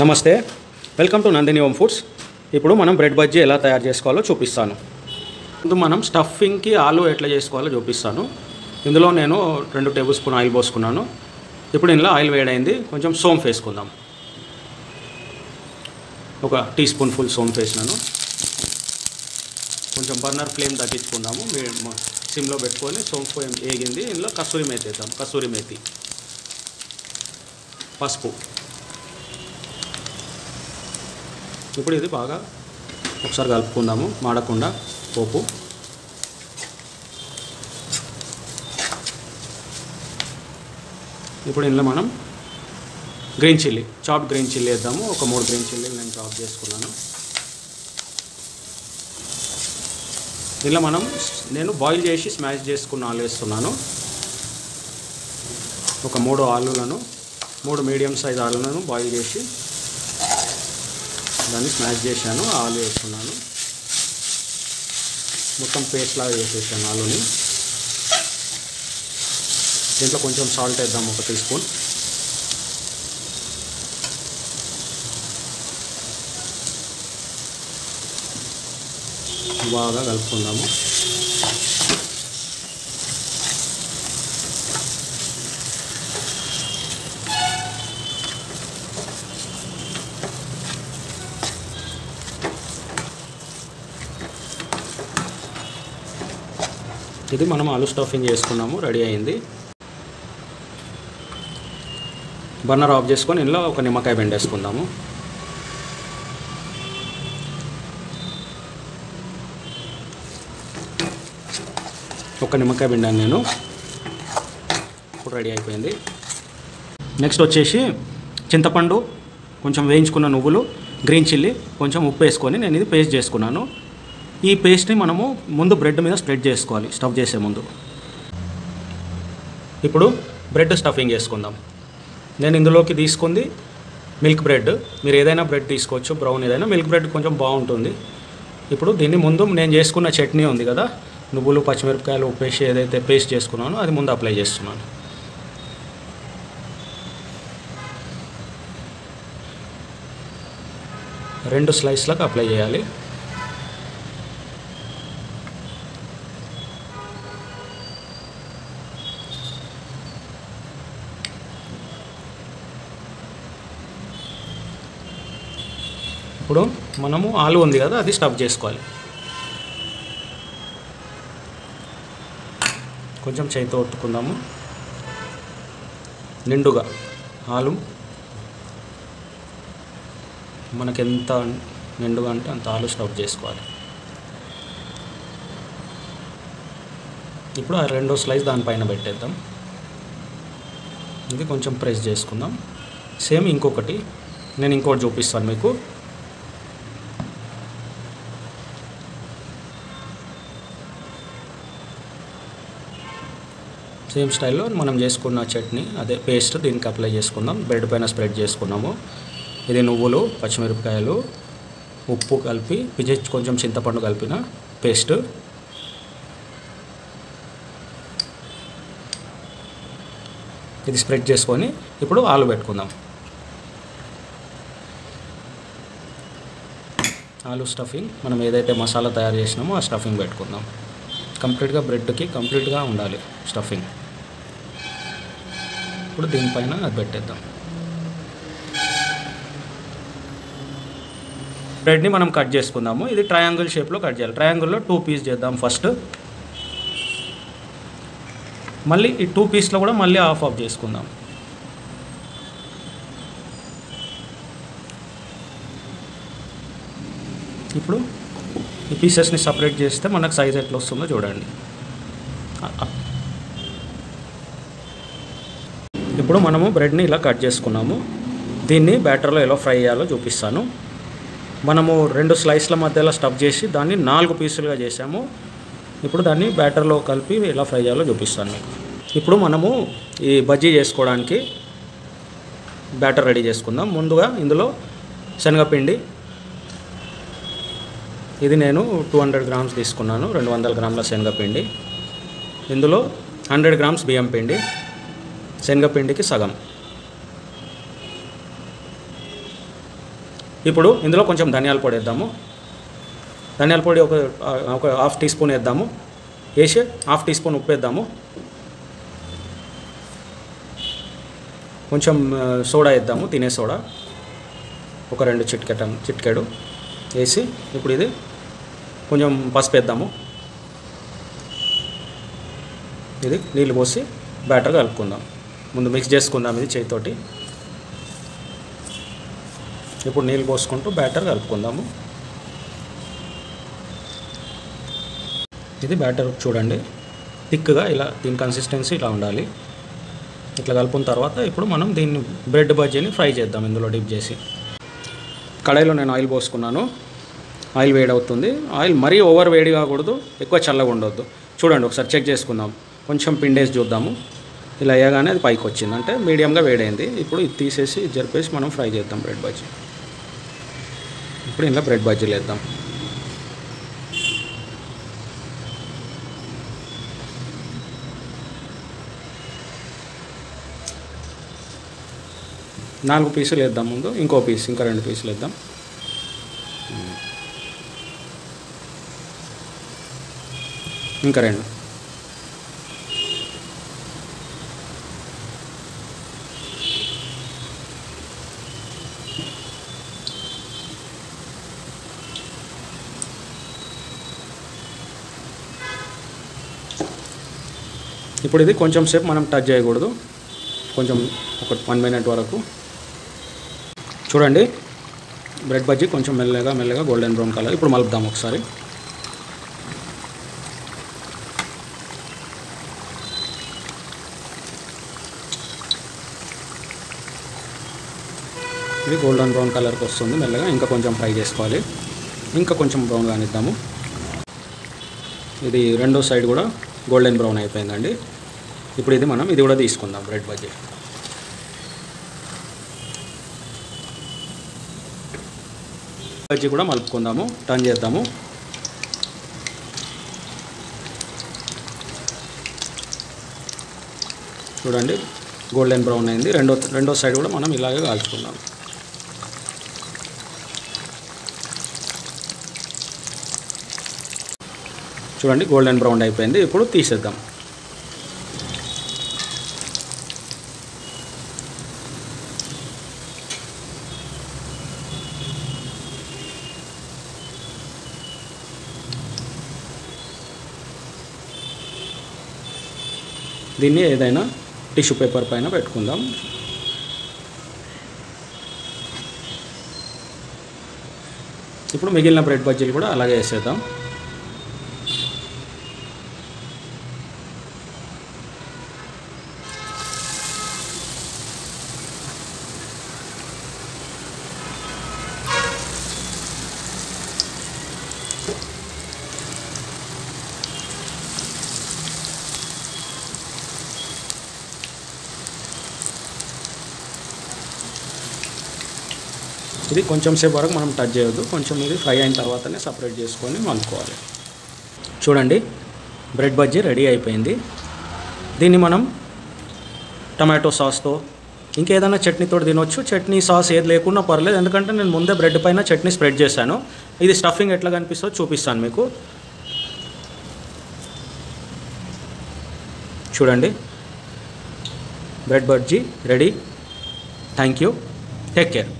నమస్తే. Welcome to Nandini home foods ఇప్పుడు మనం బ్రెడ్ బజ్జీ ఎలా తయారు చేసుకోవాలో చూపిస్తాను. ముందు మనం స్టఫింగ్కి ఆలు ఎట్లా చేసుకోవాలో చూపిస్తాను. ఇందులో నేను రెండు టేబుల్ స్పూన్ ఆయిల్ పోసుకున్నాను. ఇప్పుడు ఇందులో ఆయిల్ వేడైంది. కొంచెం సోంఫ్ వేసుకుందాం. ఒక టీ స్పూన్ ఫుల్ సోంఫ్ వేసినాను. కొంచెం బర్నర్ ఫ్లేమ్ తగ్గించుకుందాము. సిమ్లో పెట్టుకొని సోంఫ్ ఏగింది. ఇందులో కస్తూరి మేతి వేద్దాం. కస్తూరి మేతి. పసుపు. ఇప్పుడు ఇది బాగా ఒకసారి కలుపుకుందాము మాడకుండా పోపు. ఇప్పుడు ఇందులో మనం green chilli chop green chilli వేద్దాము. ఒక మూడు గ్రీన్ చిల్లీలు నేను చాప్ చేసుకున్నాను. దీనిలో మనం నేను బాయిల్ చేసి స్మాష్ చేసుకున్న ఆలు వేస్తున్నాను. ఒక మూడు ఆలులను మూడు మీడియం సైజ్ ఆలులను బాయిల్ చేసి దాన్ని స్మాష్ చేశాను ఆలు వేసుకున్నాను. మొత్తం పేస్ట్ లాగా చేసేసాను ఆలుని. దీంట్లో కొంచెం సాల్ట్ వేద్దాం ఒక టీ స్పూన్ బాగా కలుపుకుందాము. ఇది మనం ఆలు స్టఫింగ్ చేసుకున్నాము రెడీ అయింది. బర్నర్ ఆఫ్ చేసుకొని ఇందులో ఒక నిమ్మకాయ పిండేసుకుందాము. ఒక నిమ్మకాయ పిండాను నేను. ఇప్పుడు రెడీ అయిపోయింది. నెక్స్ట్ వచ్చేసి చింతపండు కొంచెం వేయించుకున్న నువ్వులు గ్రీన్ చిల్లీ కొంచెం ఉప్పు వేసుకొని నేను ఇది పేస్ట్ చేసుకున్నాను. ఈ పేస్ట్ని మనము ముందు బ్రెడ్ మీద స్ప్రెడ్ చేసుకోవాలి స్టఫ్ చేసే ముందు. ఇప్పుడు బ్రెడ్ స్టఫింగ్ చేసుకుందాం. నేను ఇందులోకి తీసుకుంది మిల్క్ బ్రెడ్. మీరు ఏదైనా బ్రెడ్ తీసుకోవచ్చు బ్రౌన్ ఏదైనా. మిల్క్ బ్రెడ్ కొంచెం బాగుంటుంది. ఇప్పుడు దీన్ని ముందు నేను చేసుకున్న చట్నీ ఉంది కదా నువ్వులు పచ్చిమిరపకాయలు ఉప్పేసి ఏదైతే పేస్ట్ చేసుకున్నానో అది ముందు అప్లై చేస్తున్నాను. రెండు స్లైస్లకు అప్లై చేయాలి ఇప్పుడు మనము ఆలు ఉంది కదా అది స్టఫ్ చేసుకోవాలి. కొంచెం చేతితో ఒత్తుకుందాము. నిండుగా ఆలు. మనకి ఎంత నిండుగా అంటే అంత ఆలు స్టఫ్ చేసుకోవాలి. ఇప్పుడు ఆ రెండో స్లైస్ దానిపైన పెట్టేద్దాం. ఇది కొంచెం ప్రెస్ చేసుకుందాం. సేమ్ ఇంకొకటి నేను ఇంకోటి చూపిస్తాను మీకు. సేమ్ స్టైల్లో మనం చేసుకున్న చట్నీ అదే పేస్ట్ దీనికి అప్లై చేసుకుందాం. బ్రెడ్ పైన స్ప్రెడ్ చేసుకున్నాము. ఇది నువ్వులు పచ్చిమిరపకాయలు ఉప్పు కలిపి పిచ్చి కొంచెం చింతపండు కలిపిన పేస్ట్. ఇది స్ప్రెడ్ చేసుకొని ఇప్పుడు ఆలు పెట్టుకుందాం. ఆలు స్టఫింగ్ మనం ఏదైతే మసాలా తయారు చేసినామో ఆ స్టఫింగ్ పెట్టుకుందాం. కంప్లీట్గా బ్రెడ్కి కంప్లీట్గా ఉండాలి స్టఫింగ్ ఇప్పుడు దీనిపైన అది పెట్టేద్దాం. బ్రెడ్ని మనం కట్ చేసుకుందాము. ఇది ట్రయాంగిల్ షేప్లో కట్ చేయాలి. ట్రయాంగిల్లో టూ పీస్ చేద్దాం ఫస్ట్ మళ్ళీ ఈ టూ పీస్లో కూడా మళ్ళీ ఆఫ్ ఆఫ్ చేసుకుందాం. ఇప్పుడు ఈ పీసెస్ని సపరేట్ చేస్తే మనకు సైజ్ ఎట్లా వస్తుందో చూడండి. ఇప్పుడు మనము బ్రెడ్ని ఇలా కట్ చేసుకున్నాము. దీన్ని బ్యాటర్లో ఎలా ఫ్రై చేయాలో చూపిస్తాను. మనము రెండు స్లైస్ల మధ్యలో స్టఫ్ చేసి దాన్ని నాలుగు పీసులుగా చేసాము ఇప్పుడు దాన్ని బ్యాటర్లో కలిపి ఎలా ఫ్రై చేయాలో చూపిస్తాను. మీకు ఇప్పుడు మనము ఈ బజ్జీ చేసుకోవడానికి బ్యాటర్ రెడీ చేసుకుందాం. ముందుగా ఇందులో శనగపిండి. ఇది నేను టూ హండ్రెడ్ గ్రామ్స్ తీసుకున్నాను. రెండు వందల గ్రాముల శనగపిండి. ఇందులో హండ్రెడ్ గ్రామ్స్ బియ్యం పిండి. శనగపిండికి సగం. ఇప్పుడు ఇందులో కొంచెం ధనియాల పొడి వేద్దాము. ధనియాల పొడి ఒక ఒక హాఫ్ టీ స్పూన్ వేద్దాము. వేసి హాఫ్ టీ స్పూన్ ఉప్పు వేద్దాము. కొంచెం సోడా వేద్దాము తినే సోడా. ఒక రెండు చిట్కెట చిట్కెడు వేసి ఇప్పుడు ఇది కొంచెం పసుపు వేద్దాము. ఇది నీళ్ళు పోసి బ్యాటర్ కలుపుకుందాం. ముందు మిక్స్ చేసుకుందాం ఇది చేతితోటి ఇప్పుడు నీళ్ళు పోసుకుంటూ బ్యాటర్ కలుపుకుందాము. ఇది బ్యాటర్ చూడండి. థిక్గా ఇలా దీని కన్సిస్టెన్సీ ఇలా ఉండాలి. ఇట్లా కలుపుకున్న తర్వాత ఇప్పుడు మనం దీన్ని బ్రెడ్ బజ్జీని ఫ్రై చేద్దాం ఇందులో డిప్ చేసి. కడాయిలో నేను ఆయిల్ పోసుకున్నాను. ఆయిల్ వేడి అవుతుంది ఆయిల్ మరీ ఓవర్ వేడి కాకూడదు ఎక్కువ చల్లగా ఉండొద్దు. చూడండి ఒకసారి చెక్ చేసుకుందాం. కొంచెం పిండేసి చూద్దాము. ఇలా అయ్యగానే అది పైకి వచ్చింది. అంటే మీడియంగా వేడైంది. ఇప్పుడు ఇది తీసేసి జరిపేసి మనం ఫ్రై చేద్దాం బ్రెడ్ బజ్జీ. ఇప్పుడు ఇందులో బ్రెడ్ బజ్జీలు వేద్దాం. నాలుగు పీసులు వేద్దాం ముందు. ఇంకో పీస్ ఇంకా రెండు పీసులు వేద్దాం. ఇంకా రెండు. ఇప్పుడు ఇది కొంచెం సేపు మనం టచ్ చేయకూడదు. కొంచెం ఒక వన్ మినిట్ వరకు. చూడండి బ్రెడ్ బజ్జీ కొంచెం మెల్లగా మెల్లగా గోల్డెన్ బ్రౌన్ కలర్ ఇప్పుడు మలుపుదాం ఒకసారి. ఇది గోల్డెన్ బ్రౌన్ కలర్కి వస్తుంది మెల్లగా. ఇంకా కొంచెం ఫ్రై చేసుకోవాలి. ఇంకా కొంచెం బ్రౌన్ కానిద్దాము ఇది రెండో సైడ్ కూడా. గోల్డెన్ బ్రౌన్ అయిపోయిందండి. ఇప్పుడు ఇది మనం ఇది కూడా తీసుకుందాం బ్రెడ్ బజ్జీ బజ్జీ కూడా మలుపుకుందాము టర్న్ చేద్దాము. చూడండి గోల్డెన్ బ్రౌన్ అయింది. రెండో రెండో సైడ్ కూడా మనం ఇలాగే కాల్చుకుందాం. చూడండి గోల్డెన్ బ్రౌన్ అయిపోయింది. ఇప్పుడు తీసేద్దాం. దీన్ని ఏదైనా టిష్యూ పేపర్ పైన పెట్టుకుందాం. ఇప్పుడు మిగిలిన బ్రెడ్ బజ్జీలు కూడా అలాగే వేసేద్దాం. ఇది కొంచెం సేపు వరకు మనం టచ్ చేయొద్దు. కొంచెం ఇది ఫ్రై అయిన తర్వాతనే సపరేట్ చేసుకొని వండుకోవాలి. చూడండి బ్రెడ్ బజ్జీ రెడీ అయిపోయింది. దీన్ని మనం టమాటో సాస్తో ఇంకేదైనా చట్నీతో తినొచ్చు. చట్నీ సాస్ ఏది లేకున్నా పర్లేదు ఎందుకంటే నేను ముందే బ్రెడ్ పైన చట్నీ స్ప్రెడ్ చేశాను. ఇది స్టఫింగ్ ఎట్లా కనిపిస్తుందో చూపిస్తాను మీకు. చూడండి bread bajji ready thank you take care